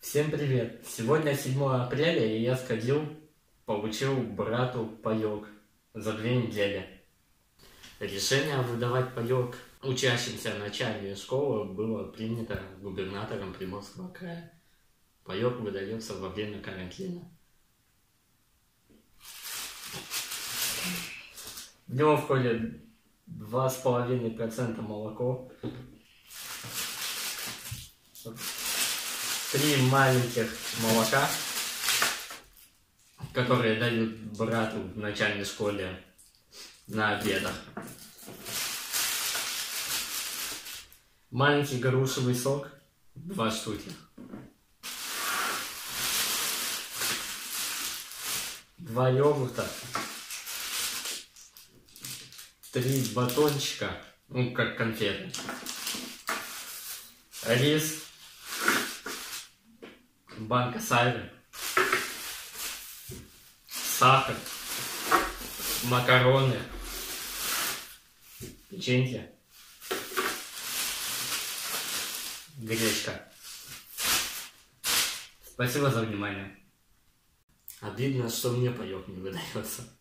Всем привет! Сегодня 7 апреля, и я сходил, получил брату паёк за две недели. Решение выдавать паёк учащимся начальной школы было принято губернатором Приморского края. Паёк выдается во время карантина. В него входит 2,5% молоко, три маленьких молока, которые дают брату в начальной школе на обедах. Маленький грушевый сок, два штуки. Два йогурта. Три батончика, ну как конфеты. Рис банка сайры, сахар, макароны, печенье, гречка. Спасибо за внимание. Обидно, что мне паёк не выдается.